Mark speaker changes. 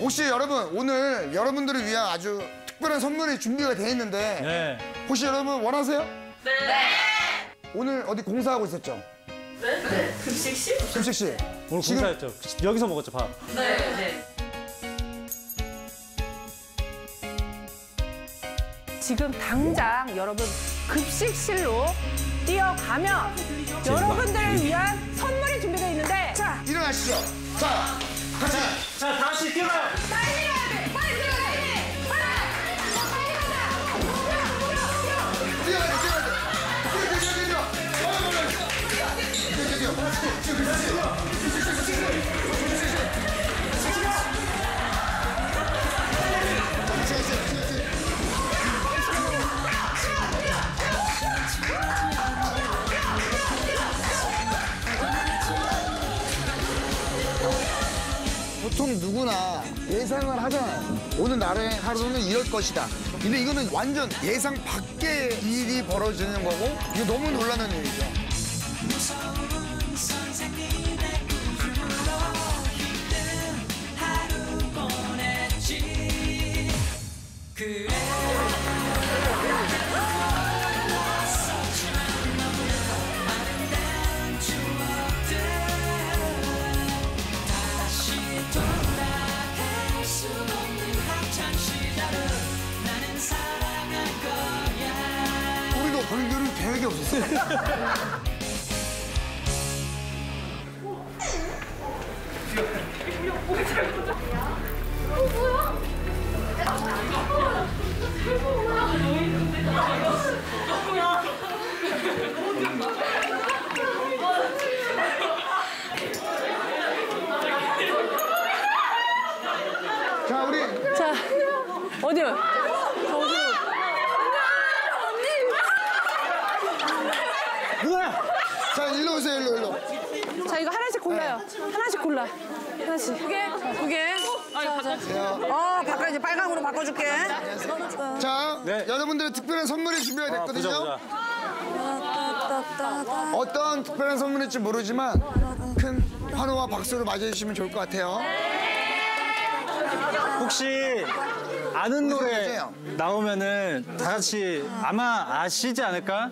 Speaker 1: 혹시 여러분 오늘 여러분들을 위한 아주 특별한 선물이 준비가 되어 있는데
Speaker 2: 네.
Speaker 1: 혹시 여러분 원하세요? 네. 오늘 어디 공사하고 있었죠?
Speaker 3: 네. 급식실?
Speaker 1: 급식실.
Speaker 2: 오늘
Speaker 1: 지금-
Speaker 2: 공사했죠. 여기서 먹었죠, 밥.
Speaker 3: 네. 네.
Speaker 4: 지금 당장 여러분 급식실로 뛰어가면 여러분들을 위한 선물이 준비되어 있는데 자
Speaker 1: 일어나시죠. 자, 같이.
Speaker 2: 자, 다
Speaker 1: 보통 누구나 예상을 하잖아요. 오늘 날의 하루는 이럴 것이다. 근데 이거는 완전 예상 밖의 일이 벌어지는 거고 이게 너무 놀라는 일이죠. 우리도 걸교를 계획이 없었어요. 자, 우리
Speaker 4: 자 어디요
Speaker 2: 누나!
Speaker 1: 자, 일로 오세요, 일로, 일로.
Speaker 4: 자 이거 하나씩 골라요 하나씩 골라 하나씩
Speaker 5: 두 개? 두 개? 어, 바꿔 이제 빨강으로 바꿔줄게.
Speaker 1: 자,
Speaker 2: 네.
Speaker 1: 여러분들의 특별한 선물이 준비가
Speaker 2: 아,
Speaker 1: 됐거든요.
Speaker 2: 보자, 보자.
Speaker 1: 어떤 특별한 선물일지 모르지만 큰 환호와 박수로 맞이해 주시면 좋을 것 같아요.
Speaker 2: 혹시 아는 노래. 나오면은 다 같이 아마 아시지 않을까?